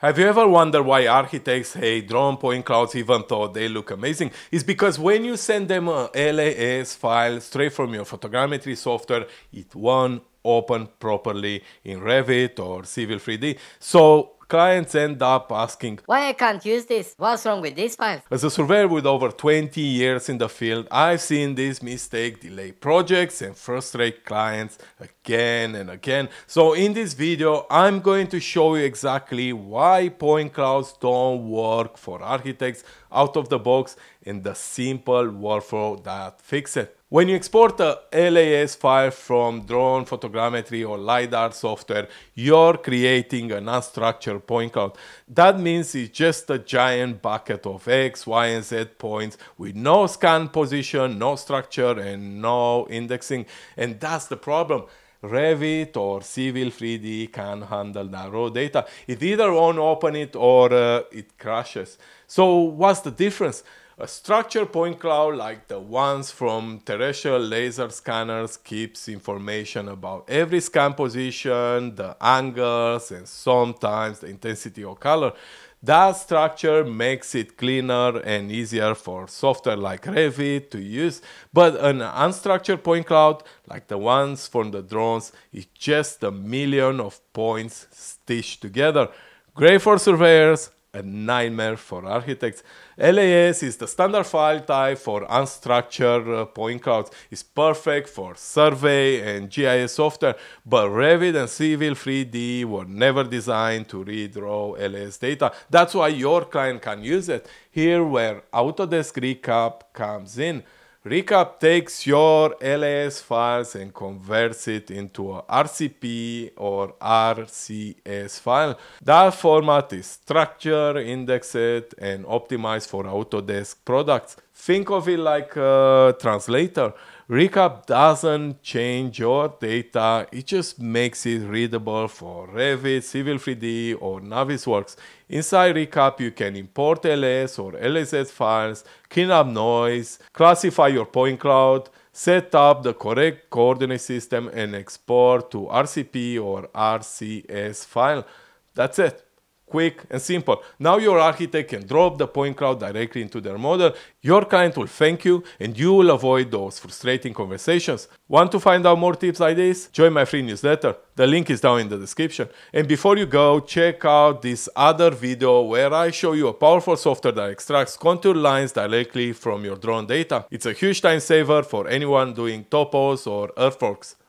Have you ever wondered why architects hate drone point clouds even though they look amazing? It's because when you send them a LAS file straight from your photogrammetry software, it won't open properly in Revit or Civil 3D. So clients end up asking, Why I can't use this? What's wrong with this file? As a surveyor with over 20 years in the field, I've seen this mistake delay projects and frustrate clients again and again. So in this video, I'm going to show you exactly why point clouds don't work for architects out of the box and the simple workflow that fix it. When you export a LAS file from drone photogrammetry or LiDAR software, you're creating an unstructured point cloud. That means it's just a giant bucket of X, Y, and Z points with no scan position, no structure, and no indexing. And that's the problem. Revit or Civil 3D can handle that raw data. It either won't open it or uh, it crashes. So what's the difference? A structured point cloud like the ones from terrestrial laser scanners keeps information about every scan position, the angles, and sometimes the intensity of color. That structure makes it cleaner and easier for software like Revit to use, but an unstructured point cloud, like the ones from the drones, is just a million of points stitched together. Great for surveyors, a nightmare for architects. LAS is the standard file type for unstructured uh, point clouds. It's perfect for survey and GIS software, but Revit and Civil 3D were never designed to read raw LAS data. That's why your client can use it. Here where Autodesk Recap comes in. Recap takes your LAS files and converts it into a RCP or RCS file. That format is structured, indexed, and optimized for Autodesk products. Think of it like a translator. Recap doesn't change your data, it just makes it readable for Revit, Civil 3D, or Navisworks. Inside Recap, you can import LAS or LAZ files, clean up noise, classify your point cloud, set up the correct coordinate system, and export to RCP or RCS file. That's it quick and simple. Now your architect can drop the point cloud directly into their model. Your client will thank you and you will avoid those frustrating conversations. Want to find out more tips like this? Join my free newsletter. The link is down in the description. And before you go, check out this other video where I show you a powerful software that extracts contour lines directly from your drone data. It's a huge time saver for anyone doing topos or earthworks.